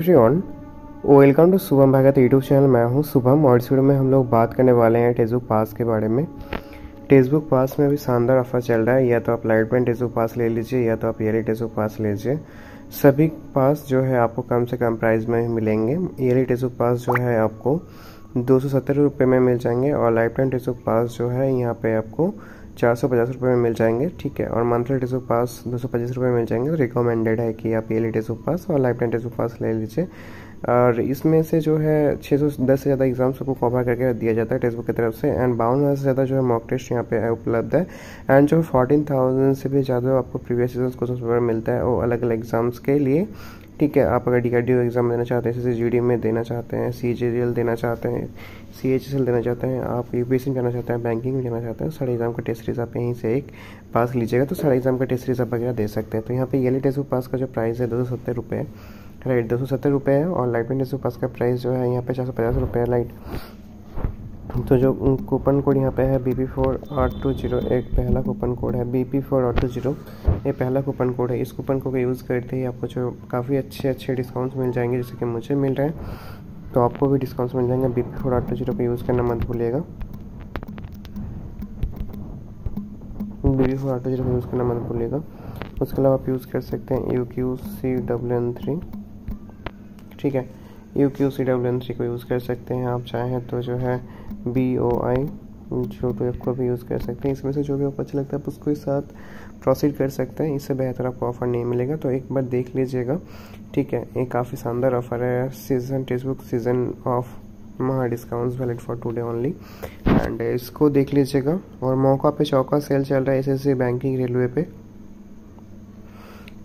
Everyone welcome to Shubham Bhagat YouTube channel मैं हूँ शुभम और इस वीडियो में हम लोग बात करने वाले हैं टेक्सबुक पास के बारे में। टेक्सबुक पास में भी शानदार ऑफ़र चल रहा है। या तो आप लाइट पेन टेक्सबुक पास ले लीजिए, या तो आप ईयरली टेक्सबुक पास लीजिए। सभी पास जो है आपको कम से कम प्राइस में मिलेंगे। ईयरली टेक्सबुक पास जो है आपको दो सौ में मिल जाएँगे और लाइफ टाइम टेक्सबुक पास जो है यहाँ पे आपको चार सौ पचास रुपये में मिल जाएँगे, ठीक है? और मंथली टेस्ट पास दो सौ पचास रुपये मिल जाएँगे। तो रिकमेंडेड है कि आप ये टेस्ट पास और लाइफ टाइम टेस्ट पास ले लीजिए। और इसमें से जो है छः सौ दस से ज़्यादा एग्ज़ाम्स को कवर करके दिया जाता है टेक्स्ट बुक की तरफ़ से एंड बावन से ज़्यादा जो है मॉक टेस्ट यहाँ पे उपलब्ध है। एंड जो फोर्टीन थाउज़ेंड से भी ज़्यादा आपको प्रीवियस सीज़न क्वेश्चन पेपर मिलता है, वो अलग अलग एग्ज़ाम्स के लिए। ठीक है, आप अगर डी एग्ज़ाम देना चाहते हैं जैसे जी में देना चाहते हैं सीजीएल देना चाहते हैं सी एच एल देना चाहते हैं, आप यू पी एस करना चाहते हैं बैंकिंग में देना चाहते हैं, सारे एग्ज़ाम का टेस्ट सीरीज़ आप यहीं से एक पास लीजिएगा तो सारे एग्ज़ाम का टेस्ट सीरीज़ आप वगैरह दे सकते हैं। तो यहाँ पे ये टेस्ट बुक पास का जो प्राइस है दो सौ सत्तर रुपये राइट, दो सौ सत्तर रुपये है और लाइट में टेस्ट पास का प्राइस जो है यहाँ पे चार सौ पचास रुपये है लाइट। तो जो कूपन कोड यहाँ पे है बी पी फोर आठ टू ज़ीरो एक, पहला कूपन कोड है बी पी फोर आठ टू ज़ीरो ये पहला कूपन कोड है। इस कूपन कोड का यूज़ करते ही आपको जो काफ़ी अच्छे अच्छे डिस्काउंट्स मिल जाएँगे, जैसे कि मुझे मिल रहे हैं तो आपको भी डिस्काउंट्स मिल जाएँगे। बी पी फोर आठ टू ज़ीरो का यूज़ करना मत भूलिएगा। बी पी फोर आठ टू ज़ीरो का यूज़ करना मत भूलिएगा। उसके अलावा आप यूज़ कर सकते हैं U Q C W N three ठीक है? U Q C W N three को यूज़ कर सकते हैं, आप चाहें तो जो है बी ओ आई जो भी आपको भी यूज़ कर सकते हैं। इसमें से जो भी आपको अच्छा लगता है, आप उसको इस साथ प्रोसीड कर सकते हैं। इससे बेहतर आपको ऑफ़र नहीं मिलेगा तो एक बार देख लीजिएगा। ठीक है, ये काफ़ी शानदार ऑफ़र है। सीज़न टेक्सट सीज़न ऑफ़ महा discounts valid for today only and इसको देख लीजिएगा। और मौका पे चौका सेल चल रहा है एस बैंकिंग रेलवे पे।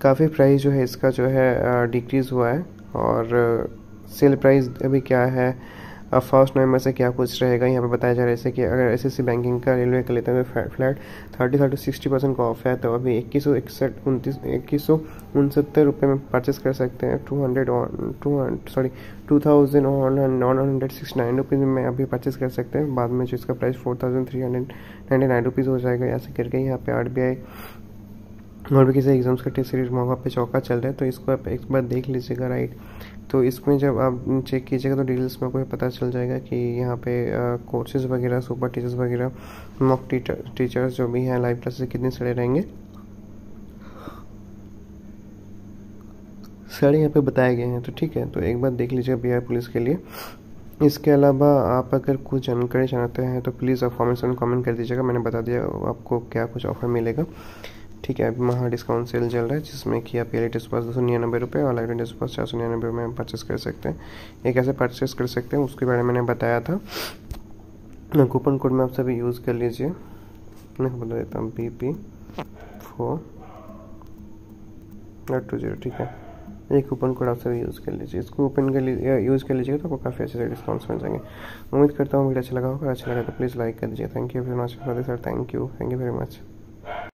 काफ़ी प्राइस जो है, इसका जो है डिक्रीज़ हुआ है। और सेल प्राइस अभी क्या है? अब फ़र्स्ट नवंबर से क्या कुछ रहेगा? यहाँ पे बताया जा रहा है जैसे कि अगर एसएससी बैंकिंग का रेलवे का लेते हैं flat thirty thirty sixty percent का ऑफ़ है तो अभी इक्कीस सौ इकसठ, उनतीस, इक्कीस सौ उनसत्तर रुपये में परचेस कर सकते हैं। Two hundred two sorry two thousand one hundred sixty nine rupees में अभी परचेस कर सकते हैं। बाद में जो इसका price four thousand three hundred ninety nine rupees हो जाएगा ऐसे करके यहाँ पे आर बी आई और भी किसी एग्ज़ाम्स का टेस्ट सीरीज़ मौका पे चौका चल रहा है तो इसको आप एक बार देख लीजिएगा राइट तो इसमें जब आप चेक कीजिएगा तो डिटेल्स में आपको पता चल जाएगा कि यहाँ पे कोर्सेज वगैरह सुपर टीचर्स वगैरह मॉक टीचर टीचर्स जो भी हैं लाइव क्लासेस कितने सड़े रहेंगे? सारे यहाँ पे बताए गए हैं तो ठीक है तो एक बार देख लीजिएगा बिहार पुलिस के लिए। इसके अलावा आप अगर कुछ जानकारी चाहते हैं तो प्लीज़ आप फॉर्मेशन कमेंट कर दीजिएगा, मैंने बता दिया, आपको क्या कुछ ऑफ़र मिलेगा। ठीक है अभी वहाँ डिस्काउंट सेल चल रहा है, जिसमें कि आप एल पास दो सौ निन्यानबे रुपये और लाइट डिस्क पास चार सौ निन्यानबे रुपये में परचेस कर सकते हैं। ये कैसे परचेस कर सकते हैं, उसके बारे में मैंने बताया था। कूपन कोड में आप सभी यूज़ कर लीजिए। मैं बता देता हूँ B P four two zero ठीक है। ये कूपन कोड आप सभी यूज़ कर लीजिए। इसको ओपन कर लीजिए यूज़ कर लीजिएगा तो आपको काफ़ी अच्छे से डिस्काउंट्स मिल जाएँगे। उम्मीद करता हूँ वीडियो अच्छा लगा होगा। अच्छा लगा तो प्लीज़ लाइक कर दीजिए। Thank you very much sir thank you thank you very much